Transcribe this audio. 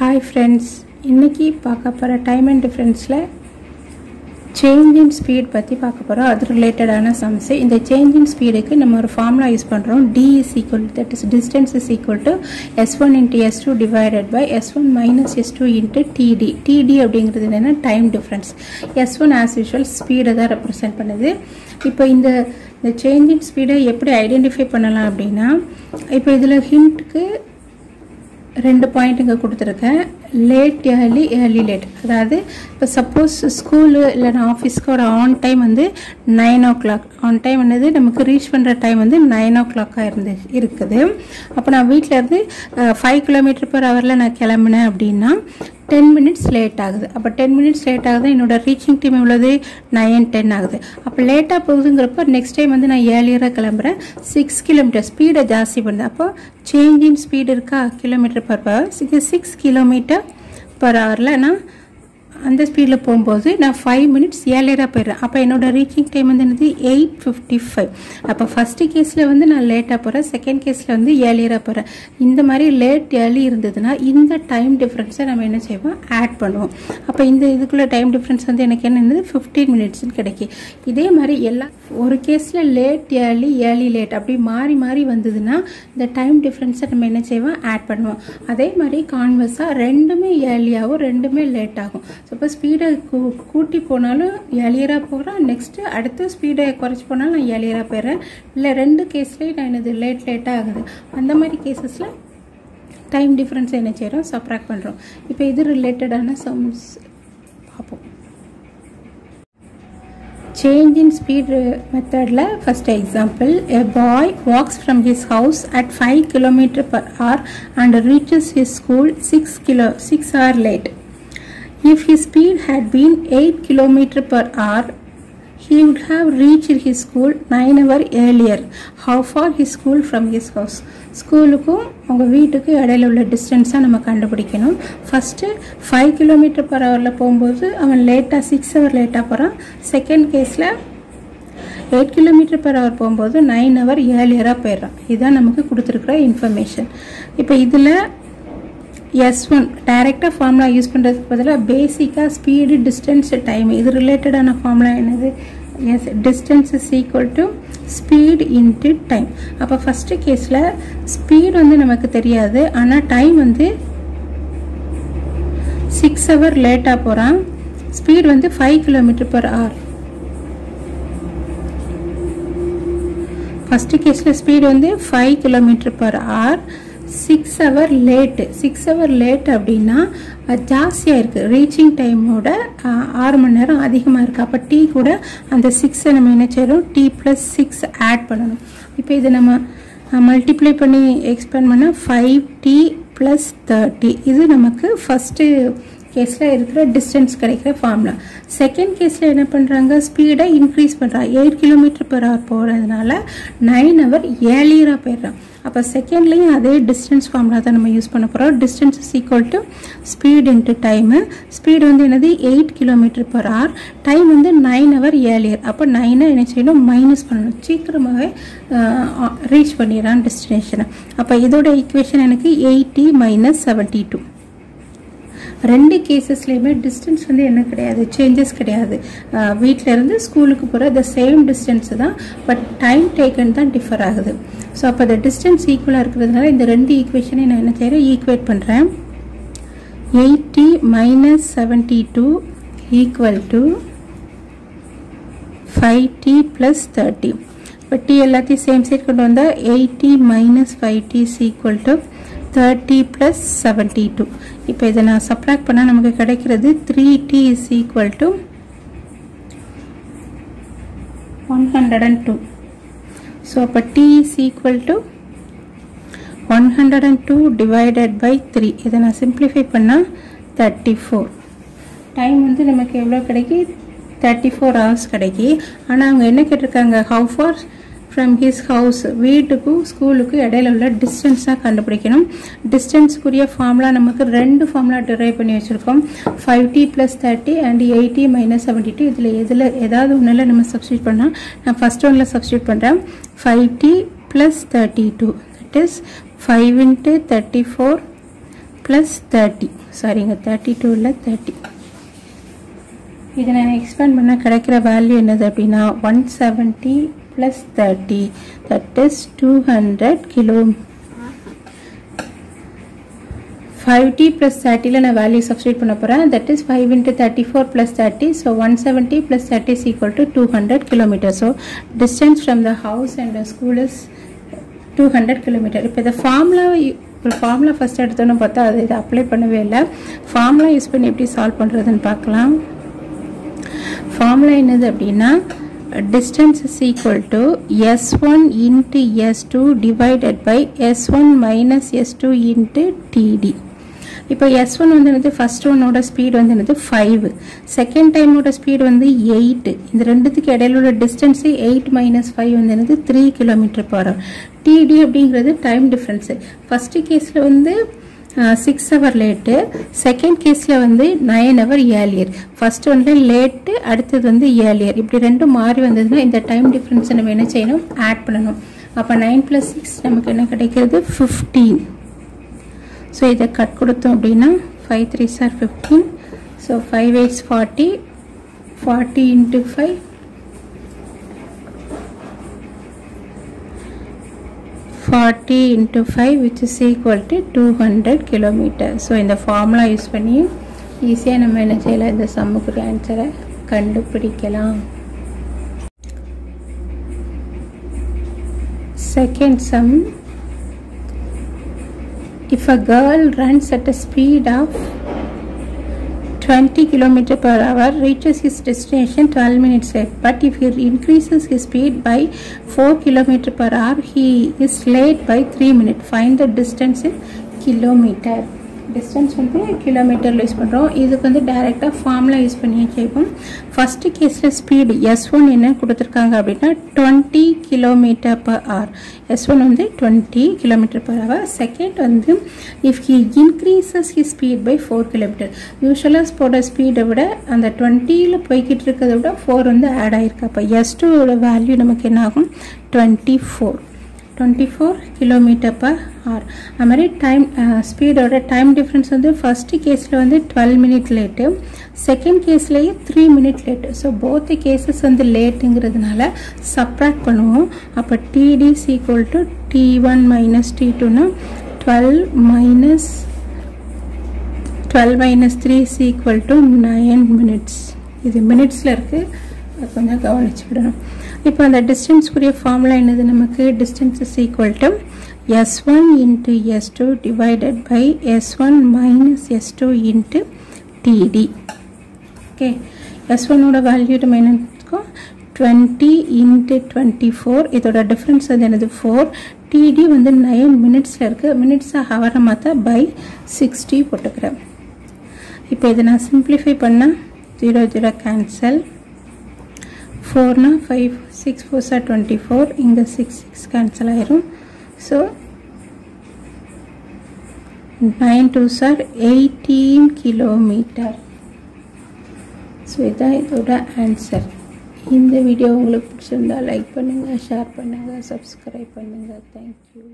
Hi friends இன்றைக்கி பார்க்க போகிற டைம் அண்ட் டிஃப்ரென்ஸில் சேஞ்ச் இன் ஸ்பீட் பற்றி பார்க்க போகிறோம் அது ரிலேட்டடான சம்ஸு இந்த சேஞ்ச் இன் ஸ்பீடுக்கு நம்ம ஒரு ஃபார்முலா யூஸ் பண்ணுறோம் T is equal that is distance is equal to S one into S two divided by S one minus S two into TD TD அப்படிங்கிறது என்னென்னா time difference S one as usual ஸ்பீடை தான் represent பண்ணுது. இப்போ இந்த இந்த change in ஸ்பீடை எப்படி ஐடென்டிஃபை பண்ணலாம் அப்படின்னா இப்போ இதில் ஹிண்ட்டுக்கு ரெண்டு பாயிண்ட் இங்கே கொடுத்துருக்கேன். லேட் ஏர்லி ஏர்லி லேட் அதாவது இப்போ சப்போஸ் ஸ்கூலு இல்லைனா ஆஃபீஸ்க்கோட ஆன் டைம் வந்து nine o'clock on time என்னது? நமக்கு ரீச் பண்ணுற டைம் வந்து நைன் ஓ கிளாக்காக இருந்து இருக்குது. அப்போ நான் வீட்டில் இருந்து ஃபைவ் கிலோமீட்டர் பர் ஹவரில் நான் கிளம்புனேன் அப்படின்னா டென் மினிட்ஸ் லேட் ஆகுது. அப்போ டென் மினிட்ஸ் லேட் ஆகுது என்னோட ரீச்சிங் டைம் எவ்வளோது நைன் டென் ஆகுது. அப்போ லேட்டாக போகுதுங்கிறப்ப நெக்ஸ்ட் டைம் வந்து நான் ஏர்லியராக கிளம்புறேன். சிக்ஸ் கிலோமீட்டர் ஸ்பீடை ஜாஸ்தி பண்ணுது. அப்போ சேஞ்ச் இன் ஸ்பீடு இருக்கா kilometre per hour six six kilometre per ஹவரில் நான் அந்த ஸ்பீடில் போகும்போது நான் ஃபைவ் மினிட்ஸ் ஏர்லியராக போயிடுறேன். அப்போ என்னோட ரீச்சிங் டைம் வந்து என்னது? எயிட் ஃபிஃப்டி ஃபைவ் அப்போ ஃபஸ்ட்டு கேஸில் வந்து நான் லேட்டாக போகிறேன் செகண்ட் கேஸில் வந்து ஏர்லியராக போகிறேன் இந்த மாதிரி லேட் ஏர்லி இருந்ததுன்னா இந்த டைம் டிஃப்ரென்ஸை நம்ம என்ன செய்வோம்? ஆட் பண்ணுவோம். அப்போ இந்த இதுக்குள்ளே டைம் டிஃப்ரென்ஸ் வந்து எனக்கு என்னது? ஃபிஃப்டீன் மினிட்ஸ்னு கிடைக்கும் இதே மாதிரி எல்லா ஒரு கேஸில் லேட் ஏர்லி ஏர்லி லேட் அப்படி மாறி மாறி வந்ததுன்னா இந்த டைம் டிஃப்ரென்ஸை நம்ம என்ன செய்வோம்? ஆட் பண்ணுவோம். அதே மாதிரி கான்வர்ஸாக ரெண்டுமே ஏர்லியாகவும் ரெண்டுமே லேட் ஆகும் இப்போ ஸ்பீடை கூ கூட்டி போனாலும் ஏர்லியராக போகிறேன் நெக்ஸ்ட்டு அடுத்து ஸ்பீடை குறைச்சி போனாலும் நான் ஏர்லியராக போயிடுறேன். இல்லை ரெண்டு கேஸ்லேயும் நான் என்னது லேட் லேட்டாக ஆகுது. அந்த மாதிரி கேசஸில் டைம் டிஃப்ரென்ஸ் என்ன செய்கிறோம் சப்ராக்ட் பண்ணுறோம் இப்போ இது ரிலேட்டடான சம்ஸ் பார்ப்போம். சேஞ்ச் இன் speed மெத்தடில் first example a boy walks from his house at five kilometre per hour and reaches his school six kilo six hour late if his speed had been 8 km per hour he would have reached his school 9 hour earlier. How far his school from his house? ஸ்கூலுக்கும் உங்கள் வீட்டுக்கும் இடையில உள்ள டிஸ்டன்ஸாக நம்ம கண்டுபிடிக்கணும். First five kilometre per ஹவரில் போகும்போது அவன் லேட்டாக சிக்ஸ் ஹவர் லேட்டாக போகிறான் செகண்ட் கேஸில் எயிட் கிலோமீட்டர் பர் ஹவர் போகும்போது நைன் ஹவர் ஏர்லியராக போயிடுறான். இதுதான் நமக்கு கொடுத்துருக்குற இன்ஃபர்மேஷன் இப்போ இதில் எஸ் ஒன் டைரெக்டாக ஃபார்முலா யூஸ் பண்ணுறதுக்கு பதிலாக பேசிக்காக ஸ்பீடு டிஸ்டன்ஸ் டைம் இது ரிலேட்டடான ஃபார்முலா என்னது? S distance is equal to speed into time அப்போ ஃபஸ்ட்டு கேஸில் ஸ்பீட் வந்து நமக்கு தெரியாது. ஆனால் டைம் வந்து சிக்ஸ் ஹவர் லேட்டாக போகிறான் ஸ்பீட் வந்து five kilometre per hour first கேஸில் ஸ்பீடு வந்து five kilometre per hour six hour late six hour late அப்படின்னா ஜாஸ்தியாக இருக்குது ரீச்சிங் டைமோட ஆறு மணி நேரம் அதிகமாக இருக்குது அப்போ டீ கூட அந்த சிக்ஸை நம்ம என்ன செய்கிறோம் டீ ப்ளஸ் சிக்ஸ் ஆட் பண்ணணும். இப்போ இதை நம்ம மல்டிப்ளை பண்ணி எக்ஸ்பேண்ட் பண்ணால் ஃபைவ் டி ப்ளஸ் தேர்ட்டி இது நமக்கு ஃபஸ்ட்டு கேஸில் இருக்கிற டிஸ்டன்ஸ் கிடைக்கிற ஃபார்முலா செகண்ட் கேஸில் என்ன பண்ணுறாங்க ஸ்பீடை இன்க்ரீஸ் பண்ணுறாங்க எயிட் கிலோமீட்டர் பர் ஹவர் போகிறதுனால நைன் ஹவர் ஏர்லியராக போயிடுறான் அப்போ செகண்ட்லேயும் அதே டிஸ்டன்ஸ் ஃபார்முலா தான் நம்ம யூஸ் பண்ண போகிறோம் distance is equal to speed into time speed வந்து என்னது? Eight kilometre per hour time வந்து நைன் ஹவர் ஏர்லியர் அப்போ நைனை என்ன செய்யணும்? மைனஸ் பண்ணணும். சீக்கிரமாகவே ரீச் பண்ணிடுறான் டெஸ்டினேஷனை அப்போ இதோட ஈக்குவேஷன் எனக்கு எயிட்டி மைனஸ் செவன்ட்டி டூ ரெண்டு கேசஸ்லேயுமே டிஸ்டன்ஸ் வந்து என்ன கிடையாது சேஞ்சஸ் கிடையாது. வீட்டில் இருந்து ஸ்கூலுக்கு போகிற த சேம் டிஸ்டன்ஸ் தான் பட் டைம் டேக்கன் தான் டிஃபர் ஆகுது. ஸோ அப்போ அந்த டிஸ்டன்ஸ் ஈக்குவலாக இருக்கிறதுனால இந்த ரெண்டு ஈக்குவேஷனை நான் என்ன செய்கிறேன் ஈக்குவேட் பண்ணுறேன் eighty minus seventy two equal to five T plus thirty இப்போ டி எல்லாத்தையும் சேம் சைட் கொண்டு வந்தால் eighty minus five T is equal to thirty plus seventy two இப்போ இதை நான் சப்ராக்ட் பண்ணால் நமக்கு கிடைக்கிறது three T is equal to one hundred and two so அப்போ T is equal to one hundred and two divided by three இதை நான் simplify பண்ணால் தேர்ட்டி ஃபோர் டைம் வந்து நமக்கு எவ்வளோ கிடைக்கி தேர்ட்டி ஃபோர் ஹவர்ஸ் கிடைக்கி ஆனால் அவங்க என்ன கேட்டிருக்காங்க? How far from his house வீட்டுக்கும் ஸ்கூலுக்கும் இடையில உள்ள டிஸ்டன்ஸ் தான் கண்டுபிடிக்கணும். டிஸ்டன்ஸுக்குரிய ஃபார்முலா நமக்கு ரெண்டு ஃபார்முலா டிரைவ் பண்ணி வச்சுருக்கோம். Five T plus thirty and eighty minus seventy two இதில் எதில் ஏதாவது ஒன்றில் நம்ம சப்ஸ்டியூட் பண்ணால் நான் ஃபஸ்ட் ஒன்றில் சப்ஸ்டியூட் பண்ணுறேன் five T plus thirty two that is five into thirty four plus thirty சாரிங்க தேர்ட்டி டூவில் தேர்ட்டி இதை நான் எக்ஸ்பேண்ட் பண்ணால் கிடைக்கிற வேல்யூ என்னது அப்படின்னா one seventy plus thirty that is two hundred kilo five T plus தேர்ட்டியில் நான் வேல்யூ சப்ஸ்டியூட் பண்ண போகிறேன் that is five into thirty four plus thirty so one seventy plus thirty is equal to two hundred kilometre so distance from the house and the school two hundred kilometre இப்போ இந்த formula இப்போ formula first எடுத்தோன்னு பார்த்தா அது இதை apply பண்ணவே இல்லை. Formula use பண்ணி எப்படி சால்வ் பண்ணுறதுன்னு பார்க்கலாம். ஃபார்முலா என்னது அப்படின்னா distance is equal to s1 into s2 divided by s1 minus s2 into td இப்போ எஸ் ஒன் வந்து என்னது ஃபர்ஸ்ட் ஒன்னோட ஸ்பீடு வந்து என்னது ஃபைவ் செகண்ட் டைமோட ஸ்பீடு வந்து எயிட்டு இந்த ரெண்டுத்துக்கு இடையில உள்ள டிஸ்டன்ஸ் எயிட் மைனஸ் ஃபைவ் வந்து என்னது த்ரீ கிலோமீட்டர் பர் டிடி அப்படிங்கிறது டைம் டிஃப்ரென்ஸு ஃபர்ஸ்ட் கேஸில் வந்து சிக்ஸ் ஹவர் லேட்டு செகண்ட் கேஸில் வந்து நைன் ஹவர் ஏர்லியர் ஃபர்ஸ்ட் ஒன்றில் லேட்டு அடுத்தது வந்து ஏர்லியர் இப்படி ரெண்டும் மாறி வந்ததுன்னா இந்த டைம் டிஃப்ரென்ஸை நம்ம என்ன செய்யணும்? ஆட் பண்ணணும். அப்போ நைன் ப்ளஸ் சிக்ஸ் நமக்கு என்ன கிடைக்கிறது? ஃபிஃப்டீன் ஸோ இதை கட் கொடுத்தோம் அப்படின்னா five three are fifteen so five eights forty forty into five forty into five which is equal to two hundred kilometre so இந்த ஃபார்முலா யூஸ் பண்ணி ஈஸியாக நம்ம என்ன செய்யலாம்? இந்த சம்முக்குரிய ஆன்சரை கண்டுபிடிக்கலாம். Second sum if a girl runs at a speed of 20 km per hour reaches his destination 12 minutes late but if he increases his speed by 4 km per hour he is late by 3 minutes. Find the distance in kilometer distance வந்து கிலோமீட்டரில் use பண்ணுறோம் இதுக்கு வந்து டைரெக்டாக ஃபார்மில் use பண்ணி கேட்போம் first கேஸில் ஸ்பீடு எஸ் ஒன் என்ன கொடுத்துருக்காங்க அப்படின்னா twenty kilometre per hour S one வந்து twenty kilometre per hour second வந்து if he increases he speed by four kilometre யூஸ்வலாக போட ஸ்பீடை விட அந்த டுவெண்ட்டியில் போய்கிட்டு இருக்கிறத விட ஃபோர் வந்து ஆட் ஆகிருக்கு அப்போ எஸ் டூவோட வேல்யூ நமக்கு என்ன ஆகும்? Twenty four twenty four kilometre per hour அது மாதிரி டைம் ஸ்பீடோட டைம் டிஃப்ரென்ஸ் வந்து ஃபஸ்ட்டு கேஸில் வந்து twelve minute late second கேஸ்லேயே three minute late so both cases வந்து லேட்டுங்கிறதுனால சப்ராக்ட் பண்ணுவோம். அப்போ TD equal to T one minus T டூனா twelve minus twelve minus three is equal to nine minutes இது மினிட்ஸில் இருக்குது கொஞ்சம் கவனிச்சு விடணும் இப்போ அந்த டிஸ்டன்ஸ்க்குரிய ஃபார்முலா என்னது? நமக்கு distance is equal to S one into S two divided by S one minus S two into TD okay S ஒன்னோட வேல்யூ நம்ம இருக்கும் டுவெண்ட்டி இன்ட்டு டுவெண்ட்டி ஃபோர் இதோட டிஃப்ரென்ஸ் வந்து என்னது? ஃபோர் டிடி வந்து நைன் மினிட்ஸில் இருக்குது மினிட்ஸை ஹவரை மாற்ற பை சிக்ஸ்டி போட்டுக்கிறேன். இப்போ இதை நான் சிம்பிளிஃபை பண்ணால் zero zero cancel ஃபோர்னா five six four are twenty four இங்கே சிக்ஸ் சிக்ஸ் கேன்சல் ஆயிரும் so nine two are eighteen kilometre so இதுதான் இதோட ஆன்சர் இந்த வீடியோ உங்களுக்கு பிடிச்சிருந்தால் லைக் பண்ணுங்கள் ஷேர் பண்ணுங்கள் சப்ஸ்கிரைப் பண்ணுங்கள் தேங்க்யூ